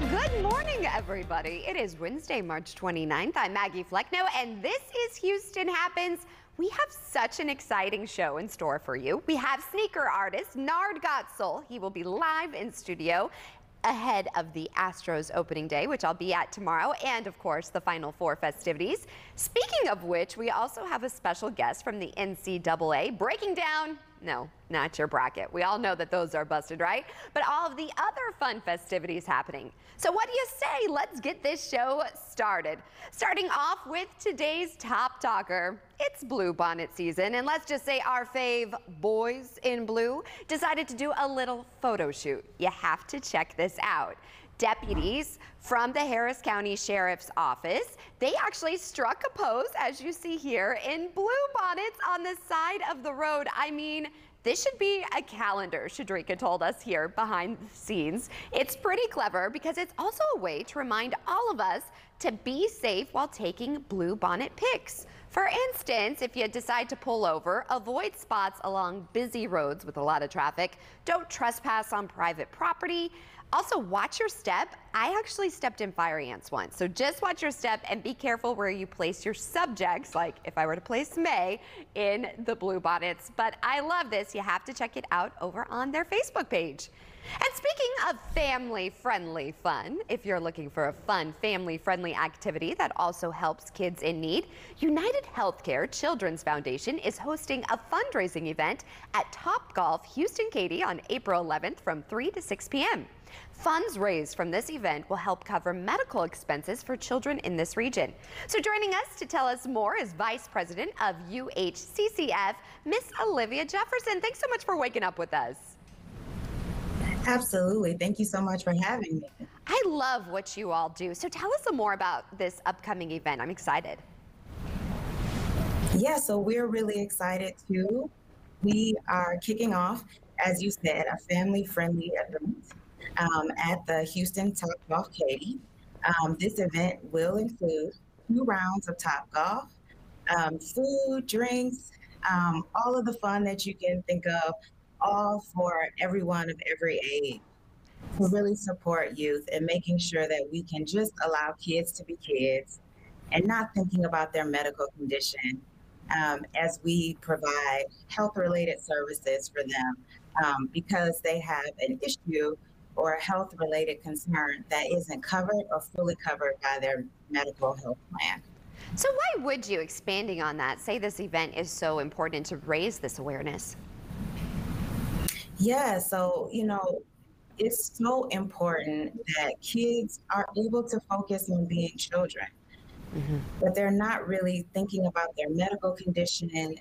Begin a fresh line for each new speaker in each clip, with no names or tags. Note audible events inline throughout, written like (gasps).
Well, good morning, everybody. It is Wednesday, March 29th. I'm Maggie Flecknoe, and this is Houston Happens. We have such an exciting show in store for you. We have sneaker artist Nard Got Soul. He will be live in studio ahead of the Astros opening day, which I'll be at tomorrow, and of course the Final Four festivities. Speaking of which, we also have a special guest from the NCAA breaking down no, not your bracket. We all know that those are busted, right? But all of the other fun festivities happening. So what do you say? Let's get this show started. Starting off with today's top talker. It's blue bonnet season, and let's just say our fave boys in blue decided to do a little photo shoot. You have to check this out deputies from the Harris County Sheriff's Office. They actually struck a pose, as you see here, in blue bonnets on the side of the road. I mean, this should be a calendar, Shadrika told us here behind the scenes. It's pretty clever because it's also a way to remind all of us to be safe while taking blue bonnet pics. For instance, if you decide to pull over, avoid spots along busy roads with a lot of traffic. Don't trespass on private property. Also, watch your step. I actually stepped in fire ants once, so just watch your step and be careful where you place your subjects, like if I were to place May in the blue bonnets. But I love this. You have to check it out over on their Facebook page. And speaking of family-friendly fun, if you're looking for a fun, family-friendly activity that also helps kids in need, UnitedHealthcare Children's Foundation is hosting a fundraising event at Topgolf Houston Katy on April 11th from 3 to 6 p.m. Funds raised from this event will help cover medical expenses for children in this region. So joining us to tell us more is Vice President of UHCCF, Miss Olivia Jefferson. Thanks so much for waking up with us.
Absolutely. Thank you so much for having me.
I love what you all do. So tell us some more about this upcoming event. I'm excited.
Yeah, so we're really excited too. We are kicking off, as you said, a family friendly event um, at the Houston Top Golf Katy. Um, this event will include two rounds of Topgolf, um, food, drinks, um, all of the fun that you can think of, all for everyone of every age to really support youth and making sure that we can just allow kids to be kids and not thinking about their medical condition um, as we provide health related services for them um, because they have an issue or a health related concern that isn't covered or fully covered by their medical health plan.
So, why would you, expanding on that, say this event is so important to raise this awareness?
Yeah, so, you know, it's so important that kids are able to focus on being children, mm-hmm. that they're not really thinking about their medical condition and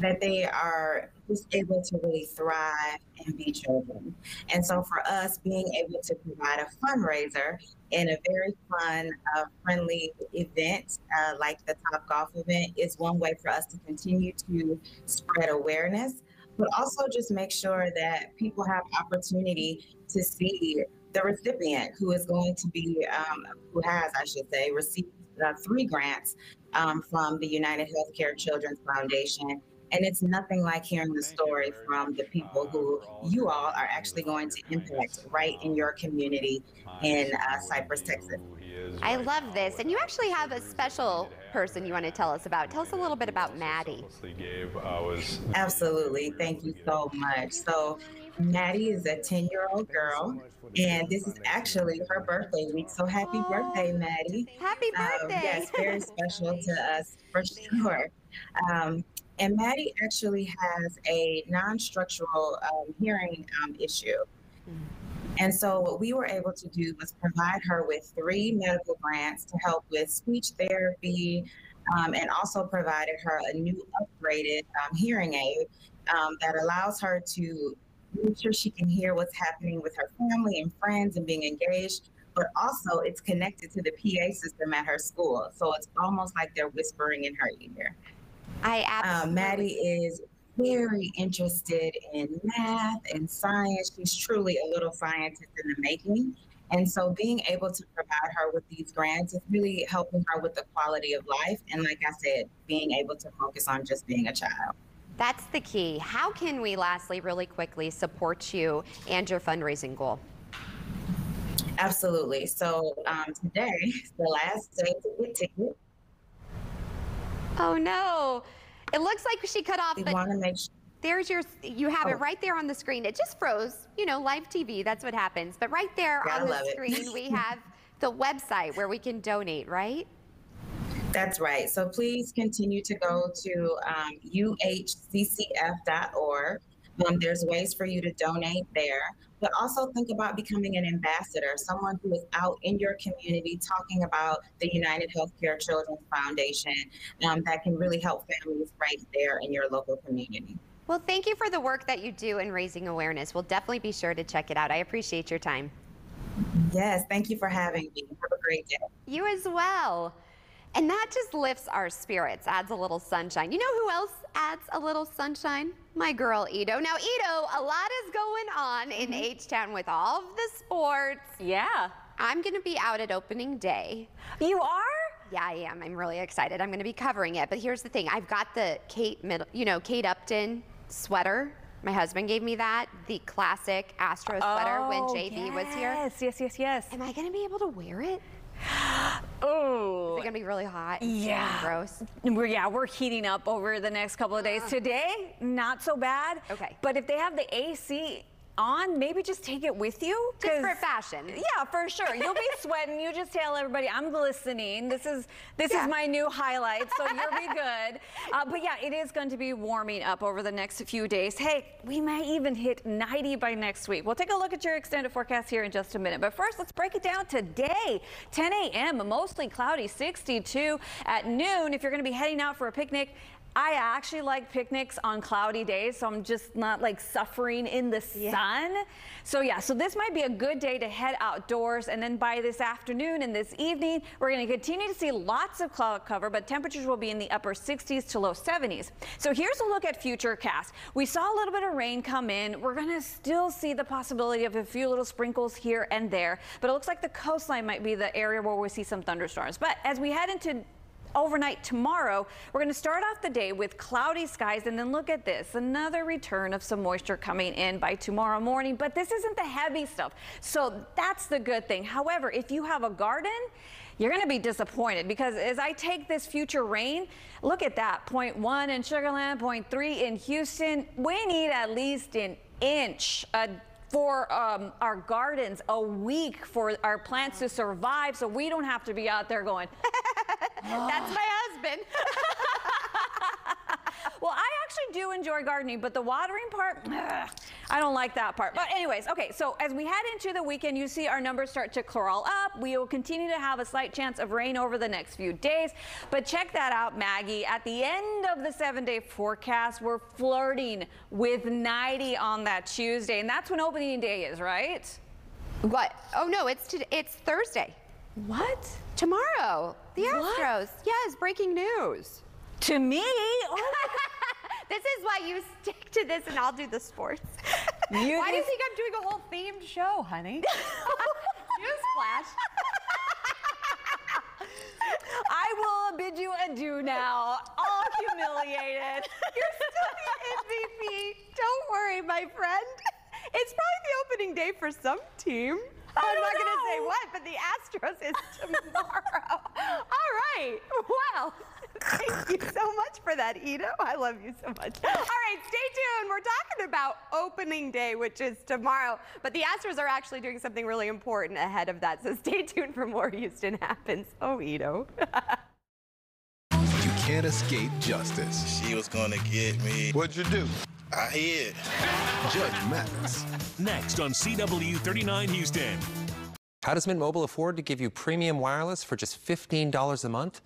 that they are just able to really thrive and be children. And so for us, being able to provide a fundraiser in a very fun, uh, friendly event uh, like the Topgolf event is one way for us to continue to spread awareness but also just make sure that people have opportunity to see the recipient who is going to be, um, who has, I should say, received uh, three grants um, from the UnitedHealthcare Children's Foundation. And it's nothing like hearing the story from the people who you all are actually going to impact right in your community in uh, Cypress, Texas.
I love this. And you actually have a special person you want to tell us about. Tell us a little bit about Maddie.
Absolutely. Thank you so much. So, Maddie is a 10 year old girl, and this is actually her birthday week. So, happy oh, birthday, Maddie.
Happy birthday. Um,
yes, very (laughs) special to us for (laughs) sure. Um, and Maddie actually has a non structural um, hearing um, issue. And so what we were able to do was provide her with three medical grants to help with speech therapy, um, and also provided her a new upgraded um, hearing aid um, that allows her to make sure she can hear what's happening with her family and friends and being engaged. But also, it's connected to the PA system at her school, so it's almost like they're whispering in her ear.
I absolutely.
Um, Maddie is very interested in math and science. She's truly a little scientist in the making. And so being able to provide her with these grants is really helping her with the quality of life. And like I said, being able to focus on just being a child.
That's the key. How can we, lastly, really quickly support you and your fundraising goal?
Absolutely. So um, today (laughs) the last day to get tickets. (laughs)
Oh no. It looks like she cut off,
We want to make sure.
there's your, you have it
Oh.
right there on the screen. It just froze, you know, live TV, that's what happens. But right there
Gotta
on the screen, (laughs) we have the website where we can donate, right?
That's right. So please continue to go to um, uhccf.org. Um, there's ways for you to donate there, but also think about becoming an ambassador, someone who is out in your community talking about the UnitedHealthcare Children's Foundation um, that can really help families right there in your local community.
Well, thank you for the work that you do in raising awareness. We'll definitely be sure to check it out. I appreciate your time.
Yes, thank you for having me. Have a great day.
You as well. And that just lifts our spirits, adds a little sunshine. You know who else adds a little sunshine? My girl Ito. Now, Ito, a lot is going on in mm-hmm. H Town with all of the sports.
Yeah.
I'm going to be out at opening day.
You are?
Yeah, I am. I'm really excited. I'm going to be covering it. But here's the thing I've got the Kate, Middle, you know, Kate Upton sweater. My husband gave me that, the classic Astro sweater when
Oh,
JV was here.
Yes, yes, yes, yes.
Am I going to be able to wear it?
Oh.
Is it going to be really hot?
Yeah.
Gross.
We're, yeah, we're heating up over the next couple of days. (gasps) Today, not so bad.
Okay.
But if they have the AC on, maybe just take it with you.
Just for fashion.
Yeah, for sure. You'll be (laughs) sweating. You just tell everybody I'm glistening. This is this
Yeah.
is my new highlight, so you'll be (laughs) good. Uh, but yeah, it is going to be warming up over the next few days. Hey, we may even hit 90 by next week. We'll take a look at your extended forecast here in just a minute. But first, let's break it down today. 10 a.m. mostly cloudy, 62 at noon. If you're going to be heading out for a picnic. I actually like picnics on cloudy days, so I'm just not like suffering in the sun. So yeah, so this might be a good day to head outdoors. And then by this afternoon and this evening, we're going to continue to see lots of cloud cover, but temperatures will be in the upper 60s to low 70s. So here's a look at future cast. We saw a little bit of rain come in. We're going to still see the possibility of a few little sprinkles here and there, but it looks like the coastline might be the area where we see some thunderstorms. But as we head into overnight tomorrow. We're going to start off the day with cloudy skies and then look at this another return of some moisture coming in by tomorrow morning. But this isn't the heavy stuff. So that's the good thing. However, if you have a garden, you're going to be disappointed because as I take this future rain, look at that 0.1 in Sugar Land, 0.3 in Houston. We need at least an inch. A for um, our gardens a week for our plants to survive so we don't have to be out there going (laughs) (laughs)
That's my husband. (laughs)
Well, I actually do enjoy gardening, but the watering part, ugh, I don't like that part. But anyways, okay, so as we head into the weekend, you see our numbers start to crawl up. We will continue to have a slight chance of rain over the next few days. But check that out, Maggie. At the end of the seven-day forecast, we're flirting with 90 on that Tuesday, and that's when opening day is, right?
what? Oh no, it's to, it's Thursday.
What?
Tomorrow. The
What?
Astros. Yes, breaking news.
To me? Oh (laughs)
This is why you stick to this and I'll do the sports.
You
why do you think I'm doing a whole themed show, honey? (laughs) (laughs) Newsflash.
I will bid you adieu now. All humiliated.
You're still the MVP. Don't worry, my friend. It's probably the opening day for some team. Oh, I'm
don't
going to say what, but the Astros is (laughs) tomorrow. All right. Well, (laughs) thank you so much for that, Ito. I love you so much. All right, stay tuned. We're talking about opening day, which is tomorrow. But the Astros are actually doing something really important ahead of that. So stay tuned for more Houston Happens. Oh, Ito.
You can't escape justice.
She was gonna get me.
What'd you do?
I hid.
Judge Mathis.
Next on CW 39 Houston.
How does Mint Mobile afford to give you premium wireless for just $15 a month?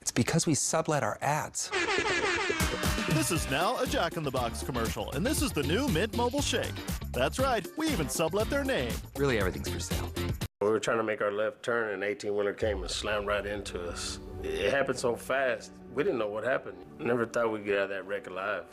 It's because we sublet our ads.
This is now a Jack in the Box commercial, and this is the new Mint Mobile Shake. That's right, we even sublet their name.
Really, everything's for sale.
We were trying to make our left turn, and 18 wheeler came and slammed right into us. It happened so fast, we didn't know what happened. Never thought we'd get out of that wreck alive.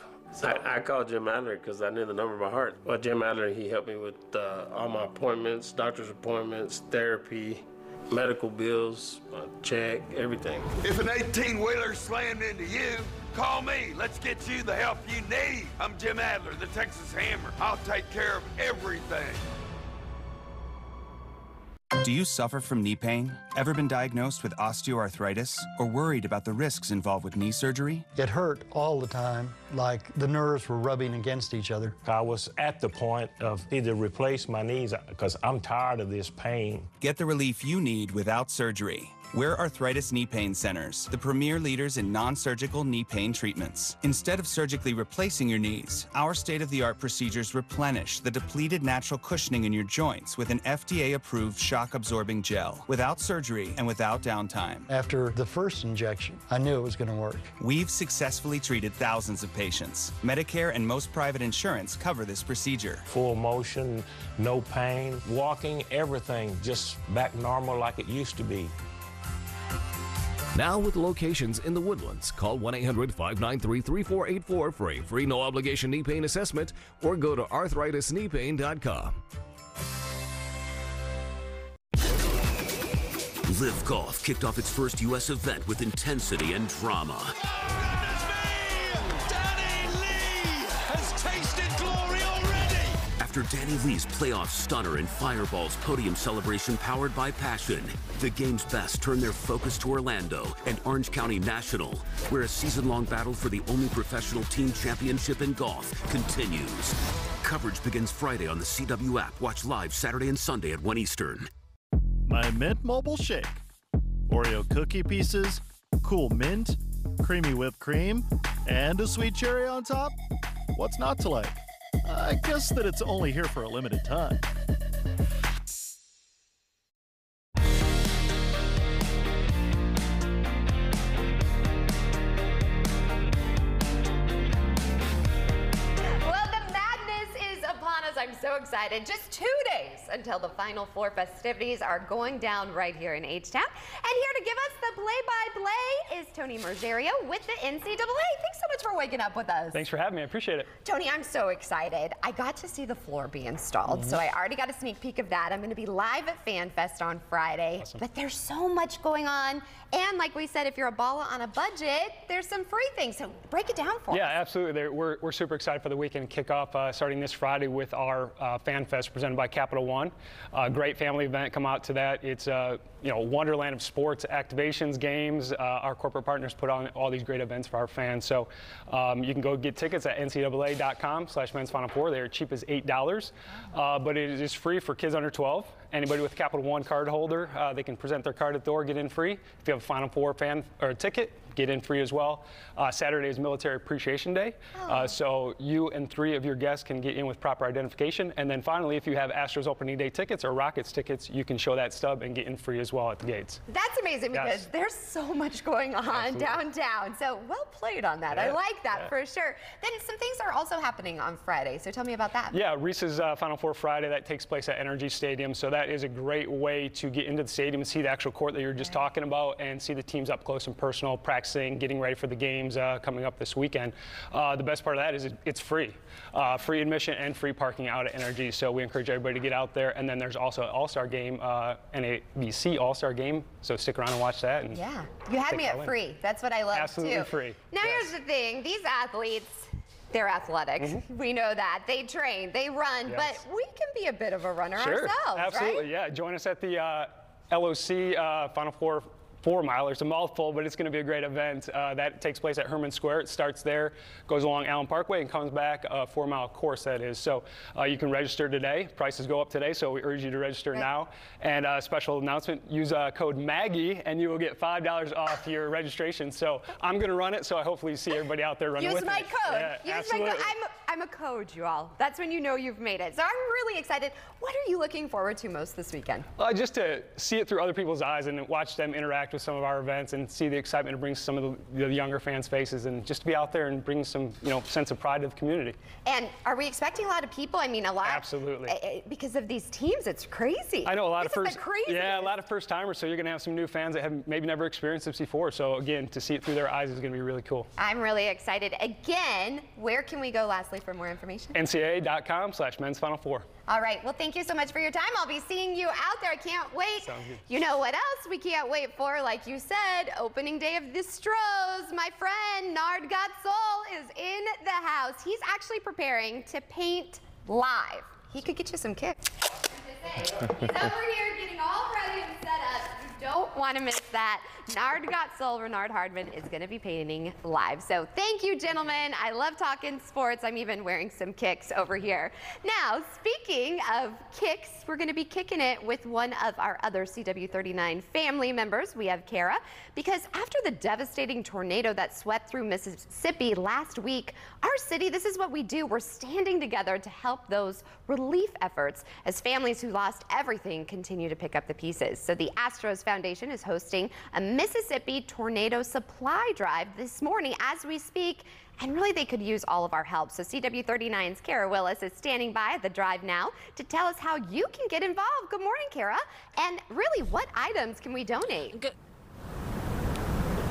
I, I called Jim Adler because I knew the number by heart. Well, Jim Adler, he helped me with uh, all my appointments, doctor's appointments, therapy, medical bills, my check, everything.
If an 18 wheeler slammed into you, call me. Let's get you the help you need. I'm Jim Adler, the Texas Hammer. I'll take care of everything.
Do you suffer from knee pain? Ever been diagnosed with osteoarthritis or worried about the risks involved with knee surgery?
It hurt all the time, like the nerves were rubbing against each other.
I was at the point of either replace my knees because I'm tired of this pain.
Get the relief you need without surgery. We're Arthritis Knee Pain Centers, the premier leaders in non surgical knee pain treatments. Instead of surgically replacing your knees, our state of the art procedures replenish the depleted natural cushioning in your joints with an FDA approved shock absorbing gel without surgery and without downtime.
After the first injection, I knew it was going to work.
We've successfully treated thousands of patients. Medicare and most private insurance cover this procedure.
Full motion, no pain, walking, everything just back normal like it used to be.
Now with locations in the Woodlands, call 1-800-593-3484 for a free no obligation knee pain assessment or go to arthritiskneepain.com.
Live Golf kicked off its first U.S. event with intensity and drama. After Danny Lee's playoff stunner and Fireball's podium celebration powered by passion, the game's best turn their focus to Orlando and Orange County National, where a season-long battle for the only professional team championship in golf continues. Coverage begins Friday on the CW app. Watch live Saturday and Sunday at 1 Eastern.
My Mint Mobile Shake. Oreo cookie pieces, cool mint, creamy whipped cream, and a sweet cherry on top. What's not to like? I guess that it's only here for a limited time.
Well, the madness is upon us. I'm so excited. Just two days until the Final Four festivities are going down right here in H-Town. And here to give us play-by-play is Tony Merzario with the NCAA. Thanks so much for waking up with us.
Thanks for having me. I appreciate it.
Tony, I'm so excited. I got to see the floor be installed, so I already got a sneak peek of that. I'm going to be live at FanFest on Friday, but there's so much going on. And like we said, if you're a baller on a budget, there's some free things. So break it down for
Yeah,
us.
Yeah, absolutely. We're, we're super excited for the weekend kickoff uh, starting this Friday with our uh, Fan Fest presented by Capital One. Uh, great family event. Come out to that. It's a you know wonderland of sports, games. Uh, our corporate partners put on all these great events for our fans. So um, you can go get tickets at ncaa.com slash men's final four. They're cheap as $8, uh, but it is free for kids under 12. Anybody with a Capital One card holder, uh, they can present their card at the door, get in free. If you have a Final Four fan or a ticket, get in free as well. Uh, Saturday is Military Appreciation Day, uh, so you and three of your guests can get in with proper identification. And then finally, if you have Astros Opening Day tickets or Rockets tickets, you can show that stub and get in free as well at the gates.
That's amazing
Yes.
because there's so much going on
Absolutely.
downtown. So well played on that. I like that
yeah.
for sure. Then some things are also happening on Friday. So tell me about that.
Yeah, Reese's uh, Final Four Friday that takes place at NRG Stadium. So that is a great way to get into the stadium and see the actual court that you were just talking about, and see the teams up close and personal, practicing, getting ready for the games uh, coming up this weekend. Uh, the best part of that is it, it's free, uh, free admission and free parking out at NRG. So we encourage everybody to get out there. And then there's also an All-Star game, uh, NABC All-Star game. So stick around and watch that. And
Yeah. You had me at
win.
free. That's what I love
Absolutely
too.
free.
Now here's the thing. These athletes, they're athletic. (laughs) We know that. They train, they run.
Yes.
but we can be a bit of a runner
Sure,
ourselves,
absolutely.
right?
Yeah, join us at the uh, LOC uh, Final Four four miler. It's a mouthful, but it's going to be a great event. Uh, that takes place at Hermann Square. It starts there, goes along Allen Parkway, and comes back a four mile course that is. So uh, you can register today. Prices go up today, so we urge you to register now. And uh, special announcement: use uh, code Maggie, and you will get five dollars off your registration. So I'm going to run it, so I hopefully see everybody out there running
Use
with
my
me.
code.
Yeah,
Use
absolutely.
my code. I'm, I'm a code, you all. That's when you know you've made it. So I'm really excited. What are you looking forward to most this weekend?
Uh, just to see it through other people's eyes and watch them interact with some of our events and see the excitement it brings some of the, the younger fans' faces and just to be out there and bring some you know sense of pride to the community.
And are we expecting a lot of people? I mean, a lot.
Absolutely.
eh, eh, Because of these teams, it's crazy.
I know a lot
this
of first,
craziest.
yeah, a lot of first timers. So you're going to have some new fans that have maybe never experienced this before. So again, to see it through their eyes is going to be really cool.
I'm really excited. Again, where can we go lastly for more information?
NCAA.com/slash Men's Final Four.
All right. Well, thank you so much for your time. I'll be seeing you out there. I can't wait. You know what else we can't wait for? Like you said, opening day of the Stros. My friend Nard Got Soul is in the house. He's actually preparing to paint live. He could get you some kicks. (laughs) He's over here getting all ready and set up. Want to miss that. Nard Got Soul, Ranard Hardman is going to be painting live. So thank you, gentlemen. I love talking sports. I'm even wearing some kicks over here. Now, speaking of kicks, we're going to be kicking it with one of our other CW39 family members. We have Kara, because after the devastating tornado that swept through Mississippi last week, our city, this is what we do. We're standing together to help those relief efforts as families who lost everything continue to pick up the pieces. So the Astros Foundation is hosting a Mississippi Tornado Supply Drive this morning as we speak. And really, they could use all of our help. So CW39's Kara Willis is standing by at the drive now to tell us how you can get involved. Good morning, Kara. And really, what items can we donate?
Good.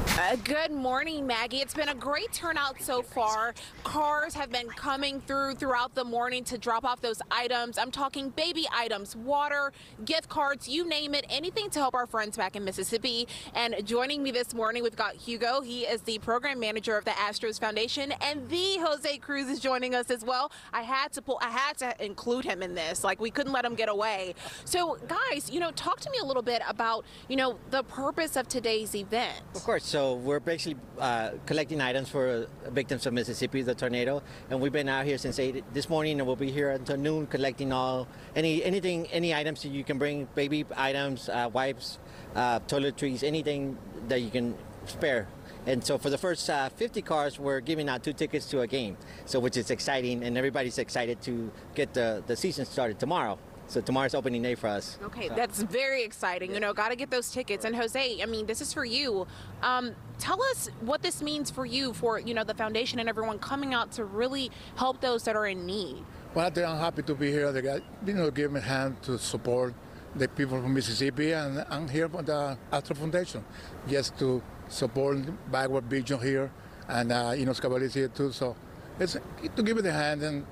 Uh, good morning, Maggie. It's been a great turnout so far. Cars have been coming through throughout the morning to drop off those items. I'm talking baby items, water, gift cards, you name it, anything to help our friends back in Mississippi. And joining me this morning, we've got Hugo. He is the program manager of the Astros Foundation, and the Jose Cruz is joining us as well. I had to pull, I had to include him in this. Like we couldn't let him get away. So, guys, you know, talk to me a little bit about, you know, the purpose of today's event.
Of course. So we're basically uh, collecting items for victims of Mississippi, the tornado, and we've been out here since eight this morning, and we'll be here until noon collecting all any anything, any items that you can bring, baby items, uh, wipes, uh, toiletries, anything that you can spare. And so for the first uh, 50 cars, we're giving out two tickets to a game, so which is exciting, and everybody's excited to get the, the season started tomorrow. So tomorrow's opening day for us.
Okay, that's very exciting. You know, got to get those tickets. And Jose, I mean, this is for you. Um, tell us what this means for you, for you know, the foundation and everyone coming out to really help those that are in need.
Well, I'm happy to be here. They got, you know, give me a hand to support the people from Mississippi, and I'm here for the Astro Foundation, just to support backward region here, and uh, you know, Scavelli is here too. So it's to give it a hand and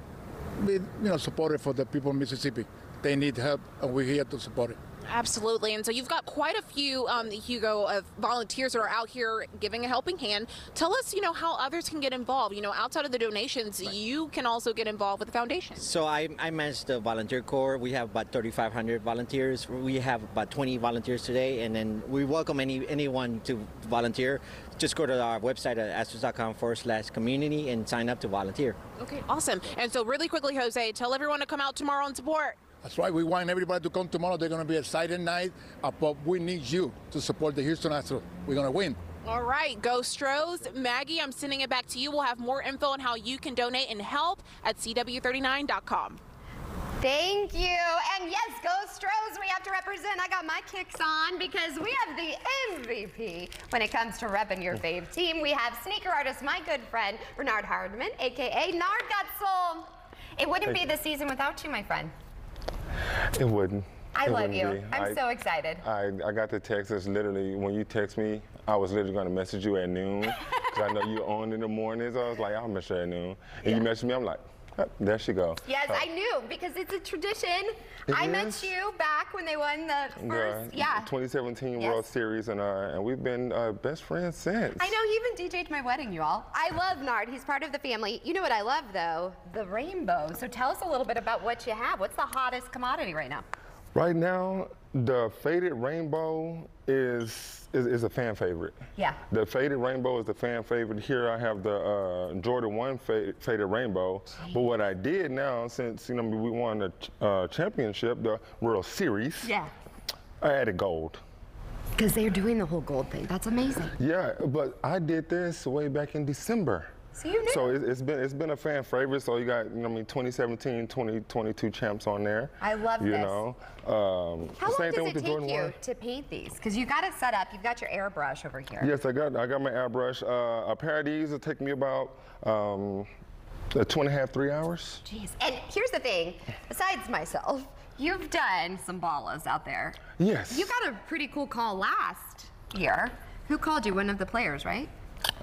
be, you know, supportive for the people of Mississippi they need help, and we're here to support it.
Absolutely. And so you've got quite a few, um, Hugo, of volunteers that are out here giving a helping hand. Tell us, you know, how others can get involved. You know, outside of the donations, right. you can also get involved with the foundation.
So I, I manage the volunteer corps. We have about 3,500 volunteers. We have about 20 volunteers today, and then we welcome any anyone to volunteer. Just go to our website at astros.com forward slash community and sign up to volunteer.
Okay, awesome. And so really quickly, Jose, tell everyone to come out tomorrow and support.
That's right. we want everybody to come tomorrow. They're going to be a silent night, uh, but we need you to support the Houston Astros. We're going to win.
All right, go Stros. Maggie, I'm sending it back to you. We'll have more info on how you can donate and help at CW39.com.
Thank you. And yes, go Stros. We have to represent. I got my kicks on because we have the MVP when it comes to repping your fave team. We have sneaker artist, my good friend, Ranard Hardman, a.k.a. Nard Got Soul. It wouldn't be the season without you, my friend.
It wouldn't.
I
it
love you.
Be.
I'm
I,
so excited.
I, I got the text. It's literally when you text me, I was literally going to message you at noon because I know you're on in the mornings. I was like, I'll message her at noon. And yeah. you message me, I'm like, oh, there she go.
Yes, uh, I knew because it's a tradition. I is? met you back when they won the first, yeah,
yeah. 2017 yes. World Series, and uh, and we've been uh, best friends since.
I know he even DJ'd my wedding, you all. I love Nard. He's part of the family. You know what I love though? The rainbow. So tell us a little bit about what you have. What's the hottest commodity right now?
Right now, the faded rainbow is, is, is a fan favorite.
Yeah.
The faded rainbow is the fan favorite. Here I have the uh, Jordan One faded, faded rainbow. But what I did now, since you know we won the uh, championship, the World Series.
Yeah.
I added gold.
Because they're doing the whole gold thing. That's amazing.
Yeah, but I did this way back in December.
So you knew.
So it, has been it's been a fan favorite. So you got you know I mean 2017, 2022 champs on there.
I love
you
this.
You know. Um,
How long
does
it take you to paint these? Because you got it set up. You've got your airbrush over here.
Yes, I got I got my airbrush. Uh, a pair of these will take me about. Um, two and a half, three hours.
Jeez. And here's the thing, besides myself, you've done some ballas out there.
Yes.
You got a pretty cool call last year. Who called you? One of the players, right?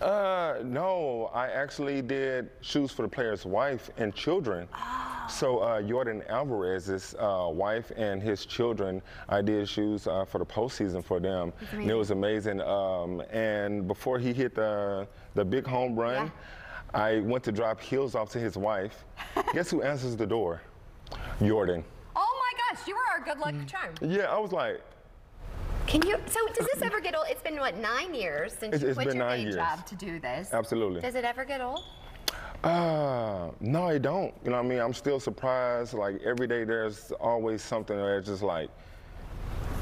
Uh, no, I actually did shoes for the player's wife and children.
Oh.
So uh, Jordan Alvarez's uh, wife and his children, I did shoes uh, for the postseason for them. And it was amazing. Um, and before he hit the the big home run, yeah. I went to drop heels off to his wife. (laughs) Guess who answers the door? Jordan.
Oh my gosh, you were our good luck charm.
Yeah, I was like,
Can you? So does this ever get old? It's been what nine years since
It's-
you
it's
quit
been
your
nine
day
years.
job to do this.
Absolutely.
Does it ever get old?
Uh, no, I don't. You know what I mean? I'm still surprised. Like every day, there's always something that's just like,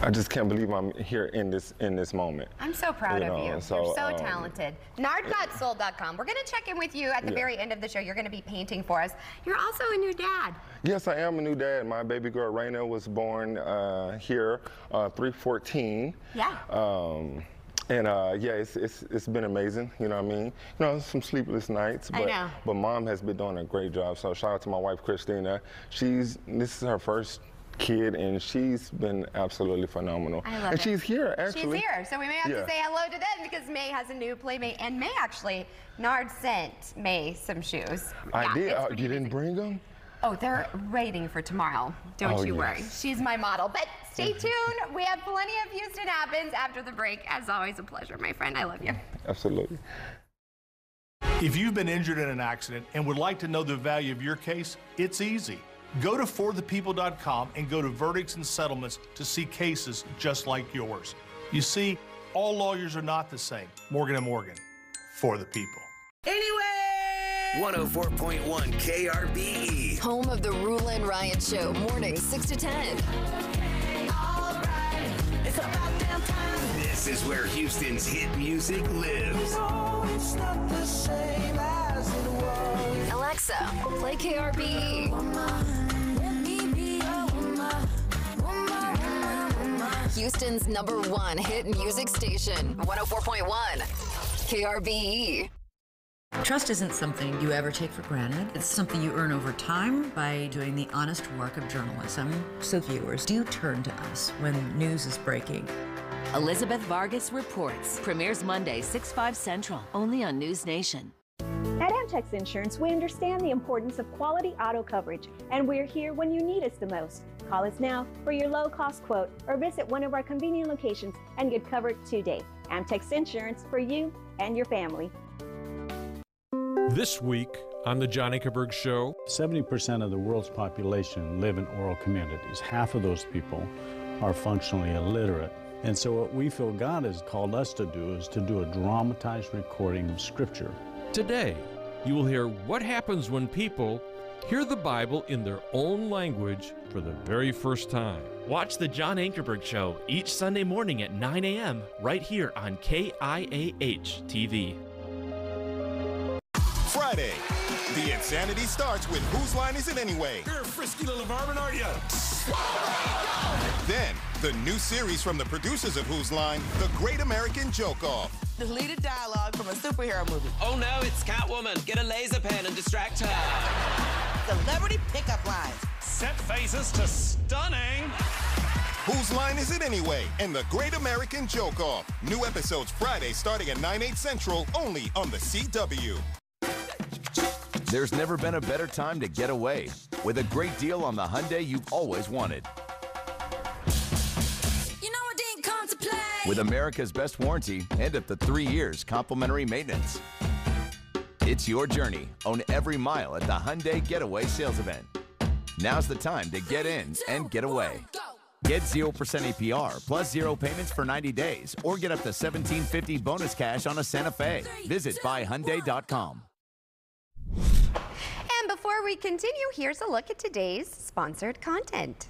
I just can't believe I'm here in this in this moment.
I'm so proud
You
of
know,
you.
so,
You're so
um,
talented. Nardgotsoul.com. We're going to check in with you at the
Yeah.
very end of the show. You're going to be painting for us. You're also a new dad.
Yes, I am a new dad. My baby girl Raina was born uh, here, uh, 314.
Yeah.
Um, and uh, yeah, it's, it's it's been amazing. You know what I mean? You know, some sleepless nights.
I
But,
know.
But mom has been doing a great job. So shout out to my wife Christina. She's this is her first kid, and she's been absolutely phenomenal.
I love
and
it.
she's here actually.
She's here, so we may have
Yeah.
to say hello to them because May has a new playmate, and May actually, Nard sent May some shoes.
I
Yeah,
did. Uh, you didn't bring them?
Oh, they're waiting for tomorrow. Don't
Oh,
you
yes.
worry. She's my model. But stay tuned. We have plenty of Houston Happens after the break. As always, a pleasure, my friend. I love you.
Absolutely.
If you've been injured in an accident and would like to know the value of your case, it's easy. Go to forthepeople.com and go to verdicts and settlements to see cases just like yours. You see, all lawyers are not the same. Morgan and Morgan, for the people. Anyway!
104.1 KRBE.
Home of the Roula and Ryan Show, mornings 6 to 10.
This is where Houston's hit music lives.
Alexa, play KRBE. Houston's number one hit music station, 104.1 KRBE.
Trust isn't something you ever take for granted. It's something you earn over time by doing the honest work of journalism. So viewers do turn to us when news is breaking.
Elizabeth Vargas Reports premieres Monday, 6 5 Central, only on News Nation.
At Amtex Insurance, we understand the importance of quality auto coverage, and we're here when you need us the most. Call us now for your low cost quote or visit one of our convenient locations and get covered today. Amtex Insurance for you and your family.
This week on the Johnny Ankerberg Show,
70% of the world's population live in oral communities. Half of those people are functionally illiterate. And so, what we feel God has called us to do is to do a dramatized recording of Scripture.
today you will hear what happens when people hear the Bible in their own language for the very first time.
Watch the John Ankerberg Show each Sunday morning at 9 a.m. right here on KIAH TV.
Friday. The insanity starts with Whose Line Is It Anyway?
You're a frisky little varmint, aren't you?
Then, the new series from the producers of Whose Line, The Great American Joke Off.
Deleted dialogue from a superhero movie.
Oh no, it's Catwoman. Get a laser pen and distract her.
Celebrity pickup lines.
Set phases to stunning.
Whose Line Is It Anyway? And The Great American Joke Off. New episodes Friday starting at 9, 8 central, only on the CW.
There's never been a better time to get away with a great deal on the Hyundai you've always wanted. With America's best warranty and up to three years complimentary maintenance. It's your journey. Own every mile at the Hyundai Getaway Sales Event. Now's the time to get in and get away. Get 0% APR plus zero payments for 90 days or get up to 1750 bonus cash on a Santa Fe. Visit buyhyundai.com.
And before we continue, here's a look at today's sponsored content.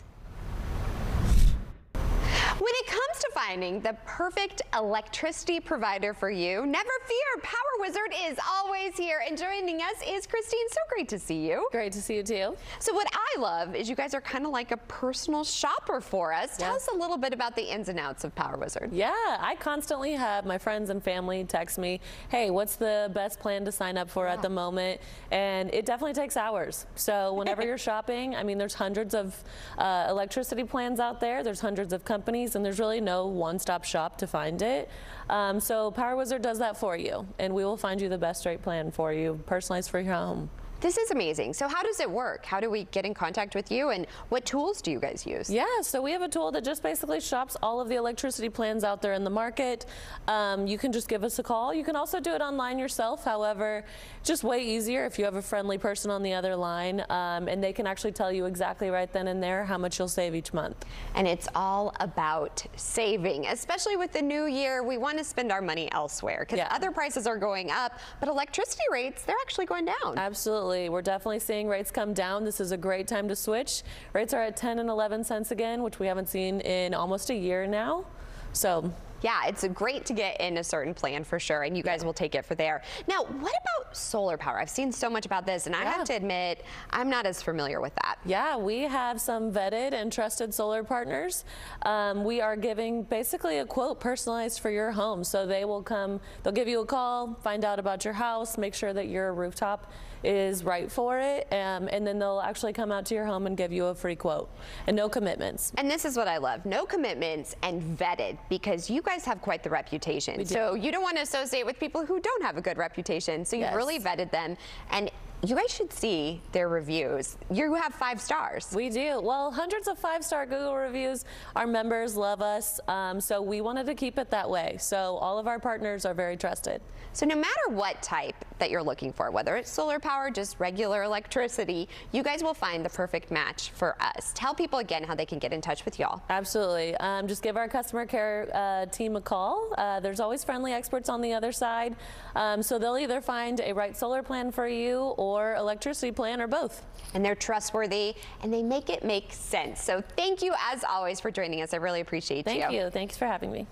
When it comes to finding the perfect electricity provider for you, never fear, Power Wizard is always here. And joining us is Christine. So great to see you.
Great to see you too.
So what I love is you guys are kind of like a personal shopper for us. Tell us a little bit about the ins and outs of Power Wizard.
Yeah, I constantly have my friends and family text me, hey, what's the best plan to sign up for at the moment? And it definitely takes hours. So whenever (laughs) you're shopping, I mean, there's hundreds of uh, electricity plans out there, there's hundreds of companies, and there's really no one stop shop to find it. Um, so Power Wizard does that for you, and we will find you the best rate plan for you, personalized for your home.
This is amazing. So how does it work? How do we get in contact with you and what tools do you guys use?
Yeah, so we have a tool that just basically shops all of the electricity plans out there in the market. Um, you can just give us a call. You can also do it online yourself. However, just way easier if you have a friendly person on the other line um, and they can actually tell you exactly right then and there how much you'll save each month.
And it's all about saving, especially with the new year. We want to spend our money elsewhere because
Yeah.
other prices are going up, but electricity rates, they're actually going down.
Absolutely. We're definitely seeing rates come down. This is a great time to switch. Rates are at 10 and 11 cents again, which we haven't seen in almost a year now. So
Yeah, it's great to get in a certain plan for sure, and you guys will take it for there. Now, what about solar power? I've seen so much about this, and I have to admit, I'm not as familiar with that.
Yeah, we have some vetted and trusted solar partners. Um, we are giving basically a quote personalized for your home. So they will come, they'll give you a call, find out about your house, make sure that your rooftop is right for it, um, and then they'll actually come out to your home and give you a free quote and no commitments.
And this is what I love no commitments and vetted because you guys have quite the reputation. So you don't want to associate with people who don't have a good reputation. So you've
Yes.
really vetted them. And you guys should see their reviews. You have five stars.
We do. Well, hundreds of five star Google reviews. Our members love us. Um, so we wanted to keep it that way. So all of our partners are very trusted.
So no matter what type that you're looking for, whether it's solar power, just regular electricity, you guys will find the perfect match for us. Tell people again how they can get in touch with y'all.
Absolutely. Um, just give our customer care uh, team a call. Uh, there's always friendly experts on the other side. Um, so they'll either find a right solar plan for you or electricity plan or both.
And they're trustworthy and they make it make sense. So thank you as always for joining us. I really appreciate you.
Thank you. Thanks for having me.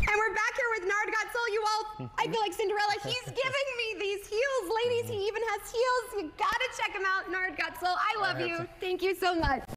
And we're back here with Nard. You all, I feel like Cinderella. He's (laughs) giving me these heels. Ladies, he even has heels. You gotta check him out, Nard Got Soul. I love
have
you.
to.
Thank you so much.